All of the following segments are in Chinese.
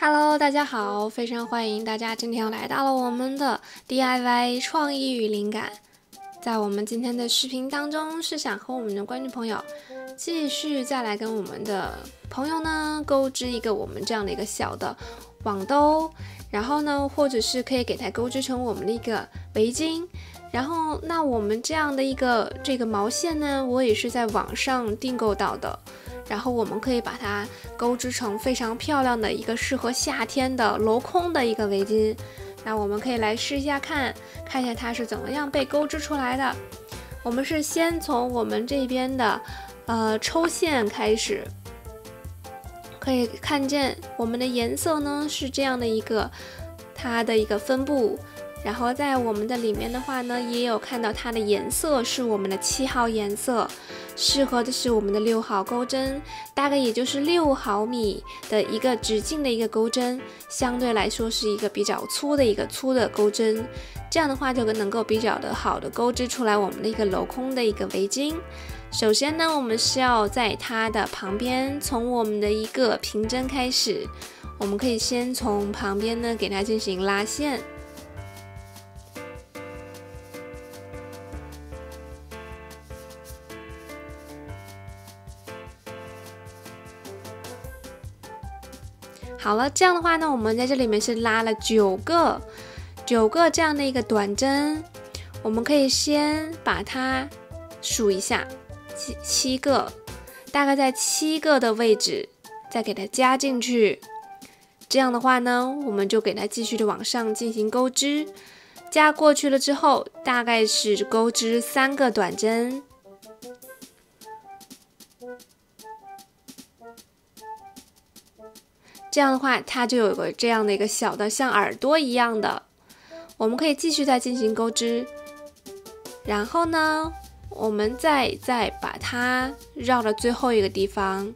Hello，大家好，非常欢迎大家今天来到了我们的 DIY 创意与灵感。在我们今天的视频当中，是想和我们的观众朋友继续再来跟我们的朋友呢钩织一个我们这样的一个小的网兜，然后呢，或者是可以给它钩织成我们的一个围巾。然后，那我们这样的一个这个毛线呢，我也是在网上订购到的。然后我们可以把它钩织成非常漂亮的一个适合夏天的镂空的一个围巾。那我们可以来试一下看，看一下它是怎么样被钩织出来的。我们是先从我们这边的呃抽线开始，可以看见我们的颜色呢是这样的一个它的一个分布。然后在我们的里面的话呢，也有看到它的颜色是我们的七号颜色，适合的是我们的六号钩针，大概也就是六毫米的一个直径的一个钩针，相对来说是一个比较粗的一个粗的钩针，这样的话就能够比较的好的钩织出来我们的一个镂空的一个围巾。首先呢，我们是要在它的旁边，从我们的一个平针开始，我们可以先从旁边呢给它进行拉线。好了，这样的话呢，我们在这里面是拉了九个，九个这样的一个短针，我们可以先把它数一下，七七个，大概在七个的位置，再给它加进去。这样的话呢，我们就给它继续的往上进行钩织，加过去了之后，大概是钩织三个短针。这样的话，它就有个这样的一个小的像耳朵一样的，我们可以继续再进行钩织。然后呢，我们再再把它绕到最后一个地方。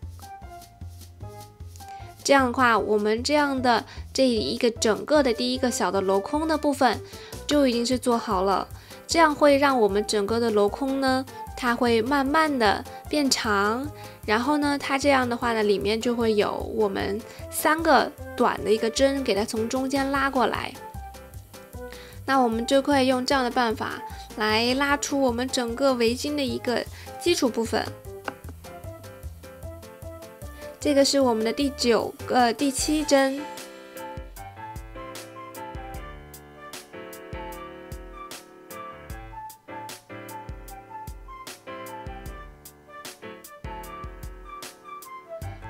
这样的话，我们这样的这一个整个的第一个小的镂空的部分就已经是做好了。这样会让我们整个的镂空呢，它会慢慢的变长。然后呢，它这样的话呢，里面就会有我们三个短的一个针，给它从中间拉过来。那我们就可以用这样的办法来拉出我们整个围巾的一个基础部分。这个是我们的第九个、第七针。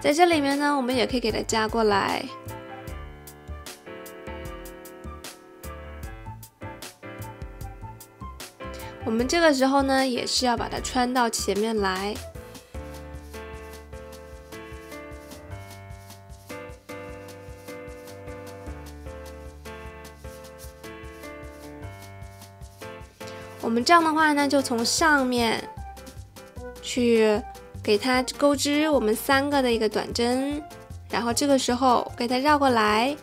在这里面呢，我们也可以给它加过来。我们这个时候呢，也是要把它穿到前面来。我们这样的话呢，就从上面去。给它钩织我们三个的一个短针，然后这个时候给它绕过来，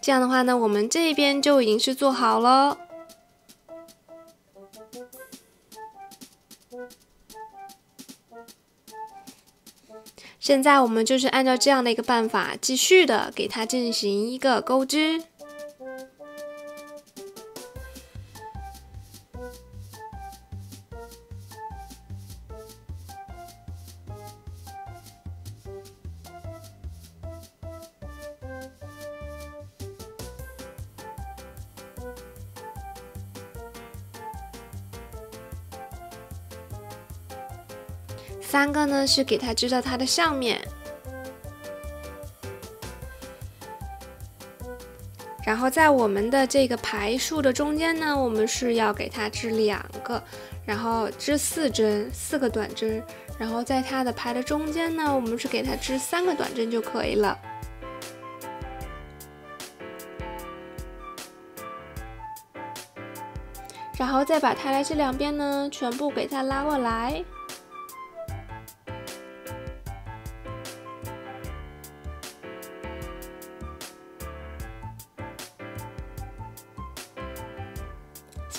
这样的话呢，我们这边就已经是做好了。现在我们就是按照这样的一个办法，继续的给它进行一个钩织。三个呢是给它织到它的上面，然后在我们的这个排数的中间呢，我们是要给它织两个，然后织四针，四个短针，然后在它的排的中间呢，我们是给它织三个短针就可以了，然后再把它的这两边呢全部给它拉过来。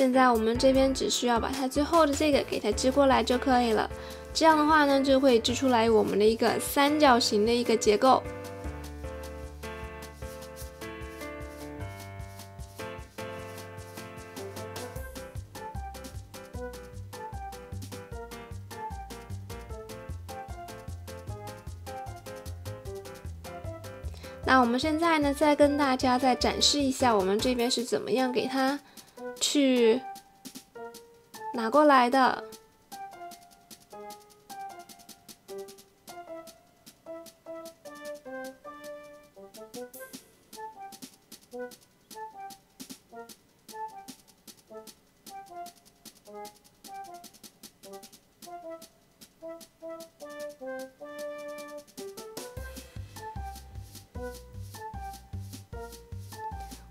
现在我们这边只需要把它最后的这个给它织过来就可以了。这样的话呢，就会织出来我们的一个三角形的一个结构。那我们现在呢，再跟大家再展示一下我们这边是怎么样给它去拿过来的。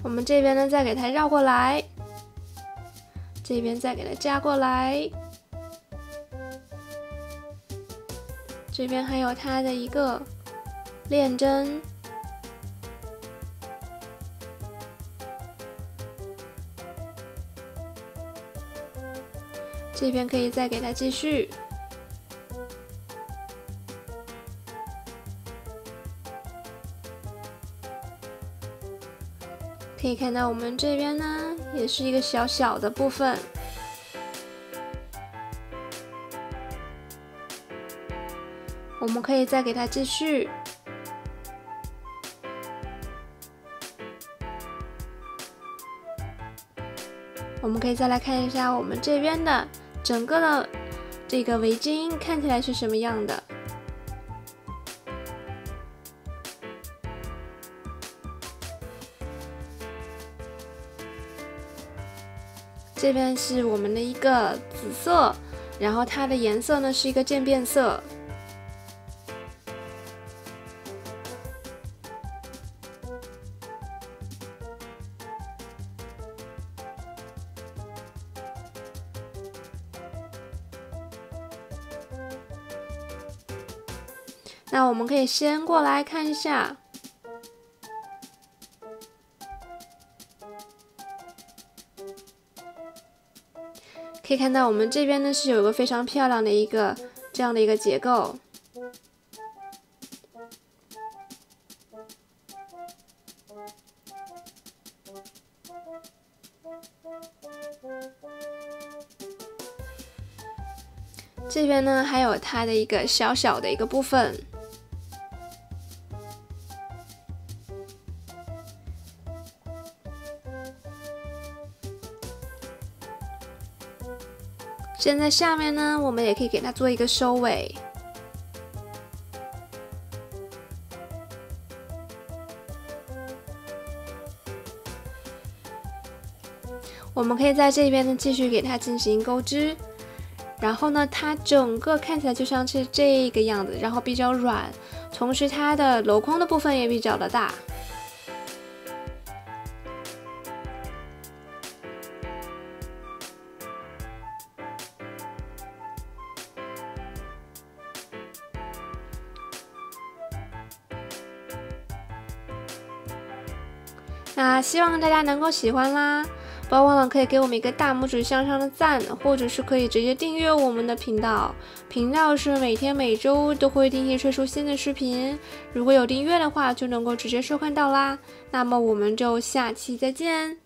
我们这边呢，再给它绕过来，这边再给它加过来，这边还有它的一个链针，这边可以再给它继续。可以看到，我们这边呢，也是一个小小的部分。我们可以再给它继续。我们可以再来看一下我们这边的整个的这个围巾看起来是什么样的。这边是我们的一个紫色，然后它的颜色呢是一个渐变色。那我们可以先过来看一下。可以看到，我们这边呢是有一个非常漂亮的一个这样的一个结构。这边呢还有它的一个小小的一个部分。现在下面呢，我们也可以给它做一个收尾。我们可以在这边呢继续给它进行钩织，然后呢，它整个看起来就像是这个样子，然后比较软，同时它的镂空的部分也比较的大。那希望大家能够喜欢啦，不要忘了可以给我们一个大拇指向上的赞，或者是可以直接订阅我们的频道。频道是每天每周都会定期推出新的视频，如果有订阅的话，就能够直接收看到啦。那么我们就下期再见。